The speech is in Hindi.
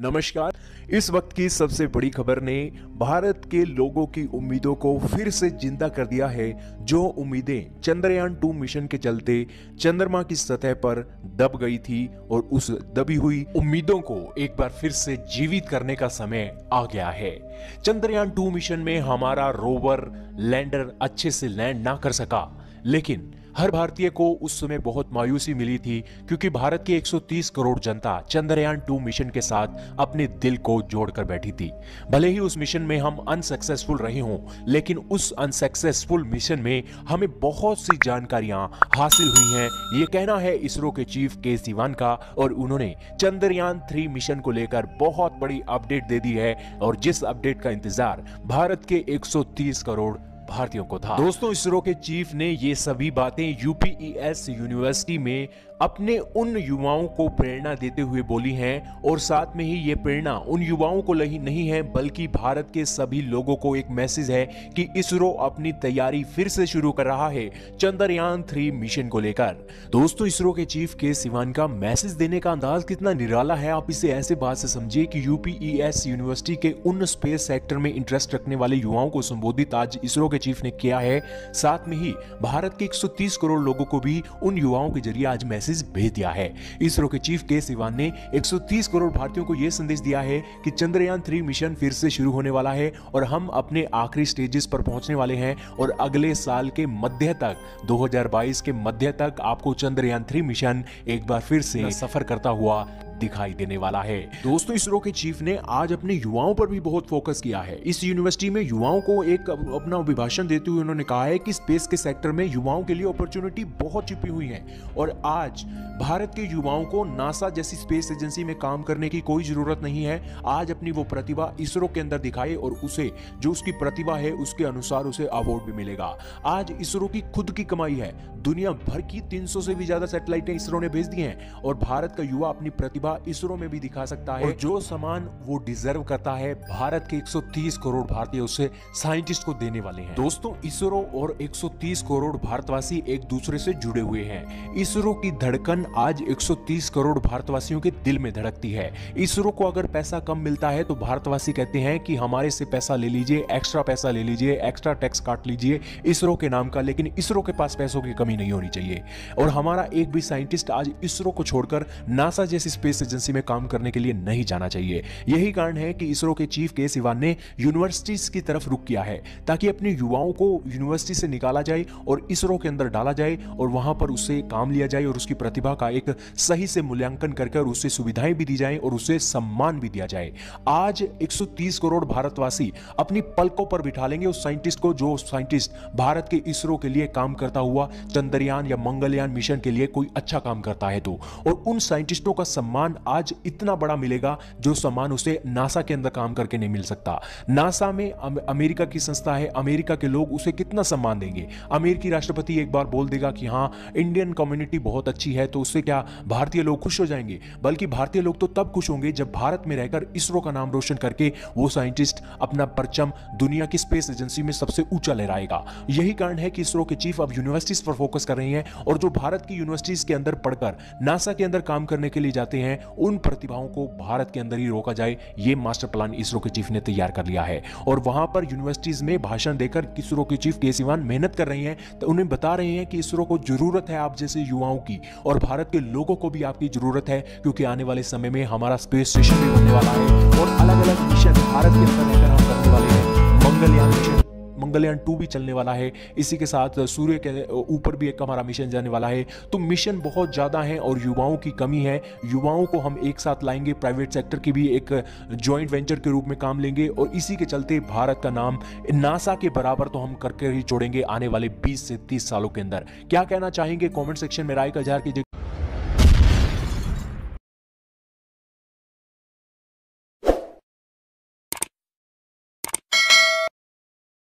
नमस्कार। इस वक्त की सबसे बड़ी खबर ने भारत के लोगों की उम्मीदों को फिर से ज़िंदा कर दिया है, जो उम्मीदें चंद्रयान टू मिशन के चलते चंद्रमा की सतह पर दब गई थी और उस दबी हुई उम्मीदों को एक बार फिर से जीवित करने का समय आ गया है। चंद्रयान टू मिशन में हमारा रोवर लैंडर अच्छे से लैंड ना कर सका, लेकिन हर भारतीय को उस समय बहुत मायूसी मिली थी, क्योंकि भारत की 130 करोड़ जनता चंद्रयान टू मिशन के साथ अपने दिल को जोड़कर बैठी थी। भले ही उस मिशन में हम अनसक्सेसफुल रहे हों, लेकिन उस अनसक्सेसफुल मिशन में हमें बहुत सी जानकारियाँ हासिल हुई हैं। ये कहना है इसरो के चीफ के सिवान का, और उन्होंने चंद्रयान थ्री मिशन को लेकर बहुत बड़ी अपडेट दे दी है, और जिस अपडेट का इंतज़ार भारत के 130 करोड़ भारतीयों को था। दोस्तों इसरो के चीफ ने ये सभी बातें यूपीईएस यूनिवर्सिटी में अपने उन युवाओं को प्रेरणा देते हुए बोली हैं और साथ में ही ये प्रेरणा उन युवाओं को लही नहीं है, बल्कि भारत के सभी लोगों को एक मैसेज है कि इसरो अपनी तैयारी फिर से शुरू कर रहा है, चंद्रयान थ्री मिशन को लेकर। दोस्तों, इसरो के चीफ के सिवान का मैसेज देने का अंदाज कितना निराला है, आप इसे ऐसे बात से समझिए कि यूपीईएस यूनिवर्सिटी के उन स्पेस सेक्टर में इंटरेस्ट रखने वाले युवाओं को संबोधित आज इसरो के चीफ ने किया है। साथ में ही, भारत के 130 करोड़ लोगों को भी उन युवाओं के ज़रिए आज मैसेज भेज दिया है। इसरो के चीफ के सिवान ने 130 करोड़ भारतीयों को यह संदेश दिया है कि चंद्रयान थ्री मिशन फिर से शुरू होने वाला है और हम अपने आखिरी स्टेजेस पर पहुँचने वाले हैं और अगले साल के मध्य तक 2022 के मध्य तक आपको चंद्रयान थ्री मिशन एक बार फिर से सफ़र करता हुआ दिखाई देने वाला है। दोस्तों, इसरो के चीफ ने आज अपने युवाओं पर भी बहुत फोकस किया है। इस यूनिवर्सिटी में युवाओं को एक अपना अभिभाषण देते हुए उन्होंने कहा है कि स्पेस के सेक्टर में युवाओं के लिए अपॉर्चुनिटी बहुत छिपी हुई है और आज भारत के युवाओं को नासा जैसी स्पेस एजेंसी में काम करने की कोई ज़रूरत नहीं है। आज अपनी वो प्रतिभा इसरो के अंदर दिखाए और उसे, जो उसकी प्रतिभा है, उसके अनुसार उसे अवार्ड भी मिलेगा। आज इसरो की खुद की कमाई है। दुनिया भर की 300 से भी ज़्यादा सैटेलाइटें इसरो ने भेज दी हैं और भारत का युवा अपनी प्रतिभा प्रतिभा इसरो में भी दिखा सकता है। जो सामान वो डिजर्व करता है, भारत के 130 करोड़ भारतीय उसे साइंटिस्ट को देने वाले हैं। दोस्तों, इसरो और 130 करोड़ भारतवासी एक दूसरे से जुड़े हुए हैं। इसरो की धड़कन आज 130 करोड़ भारतवासियों के दिल में धड़कती है। इसरो को अगर पैसा कम मिलता है तो भारतवासी कहते हैं कि हमारे से पैसा ले लीजिए एक्स्ट्रा पैसा ले लीजिए एक्स्ट्रा टैक्स काट लीजिए, इसरो के नाम का, लेकिन इसरो के पास पैसों की कमी नहीं होनी चाहिए। और हमारा एक भी साइंटिस्ट आज इसरो को छोड़कर नासा जैसी स्पेस स्पेस एजेंसी में काम करने के लिए नहीं जाना चाहिए। यही कारण है कि इसरो के चीफ के सिवान ने यूनिवर्सिटीज की तरफ़ रुक किया है, ताकि अपने युवाओं को यूनिवर्सिटी से निकाला जाए और इसरो के अंदर डाला जाए और वहाँ पर उससे काम लिया जाए और उसकी प्रतिभा का एक सही से मूल्यांकन करके और उससे सुविधाएँ भी दी जाए और उसे सम्मान भी दिया जाए। आज 130 करोड़ भारतवासी अपनी पलकों पर बिठा लेंगे उस साइंटिस्ट को जो साइंटिस्ट भारत के इसरो के लिए काम करता हुआ चंद्रयान या मंगलयान मिशन के लिए कोई अच्छा काम करता है तो। और उन साइंटिस्टों का सम्मान सम्मान आज इतना बड़ा मिलेगा जो सम्मान उसे नासा के अंदर काम करके नहीं मिल सकता। नासा में अमेरिका की संस्था है, अमेरिका के लोग उसे कितना सम्मान देंगे? अमेरिकी राष्ट्रपति एक बार बोल देगा कि हाँ इंडियन कम्युनिटी बहुत अच्छी है तो उससे क्या भारतीय लोग खुश हो जाएँगे? बल्कि भारतीय लोग तो तब खुश होंगे जब भारत में रहकर इसरो का नाम रोशन करके वो साइंटिस्ट अपना परचम दुनिया की स्पेस एजेंसी में सबसे ऊँचा लहराएगा। यही कारण है कि इसरो के चीफ अब यूनिवर्सिटीज पर फोकस कर रही हैं और जो भारत की यूनिवर्सिटीज के अंदर पढ़कर, नासा के अंदर काम करने के लिए जाते हैं उन प्रतिभाओं को भारत के अंदर ही रोका जाए, ये मास्टर प्लान इसरो के चीफ ने तैयार कर लिया है। और वहाँ पर यूनिवर्सिटीज में भाषण देकर इसरो के चीफ के सिवान मेहनत कर रही हैं तो उन्हें बता रहे हैं कि इसरो को ज़रूरत है आप जैसे युवाओं की, और भारत के लोगों को भी आपकी ज़रूरत है, क्योंकि आने वाले समय में हमारा स्पेस स्टेशन भी बनने वाला है, और अलग अलग मिशन भारत के अंदर रहकर हम करने वाले हैं। मंगलयान मिशन मंगलयान टू भी चलने वाला है। इसी के साथ सूर्य के ऊपर भी एक हमारा मिशन जाने वाला है। तो मिशन बहुत ज़्यादा है और युवाओं की कमी है। युवाओं को हम एक साथ लाएँगे प्राइवेट सेक्टर की भी एक ज्वाइंट वेंचर के रूप में काम लेंगे और इसी के चलते भारत का नाम नासा के बराबर तो हम करके ही छोड़ेंगे आने वाले 20 से 30 सालों के अंदर। क्या कहना चाहेंगे? कमेंट सेक्शन में राय का जार कीजिए।